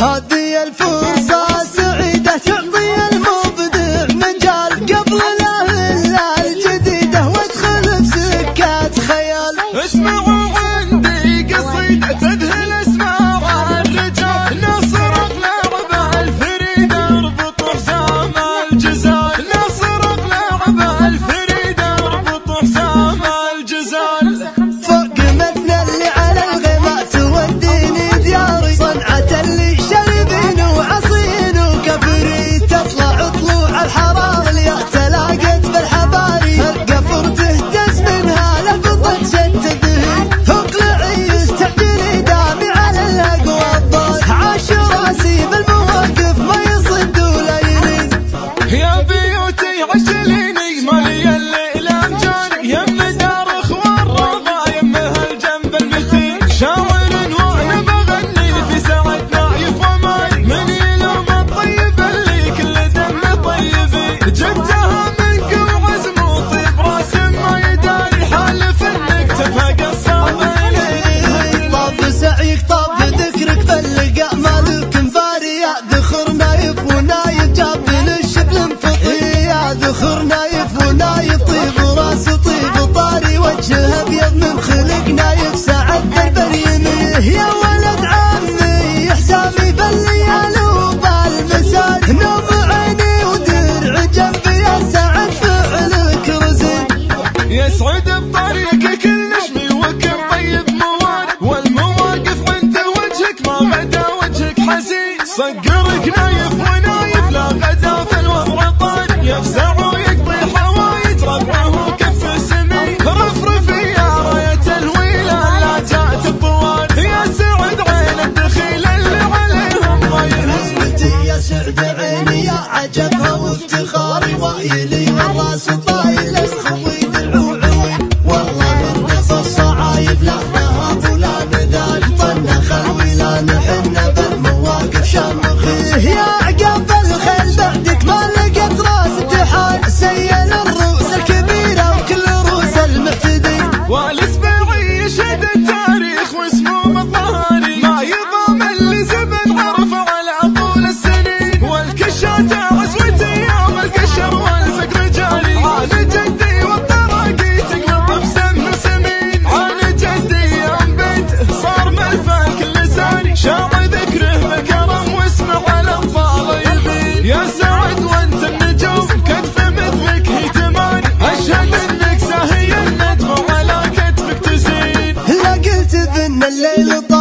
هذه الفوز شاول وأنا بغني في سعد نايف وماي من يلوم الطيب اللي كل دم طيبي جبتها منك وعزم وطيب راسم ما يداري حال فنك تفهق الصعب طاب سعيك طاب ذكرك بلقى مالك مفاري يا ذخر نايف ونايف جاب الشبل مفطي يا ذخر نايف ونايف طيب راس طيب طاري وجه أبيض من خلق نايف سعيد عيني يا عجبها وافتخاري وايلي والراس طايل الخضيب العوعوي والله من الصعايب صعايب لا نهاب ولا بدال طنا خوي لا نحن بالمواقف شامخي يا عقب الخيل بعدك ما لقيت راس اتحاد. سيل الروس الكبيرة وكل روس المعتدين Nalalu ka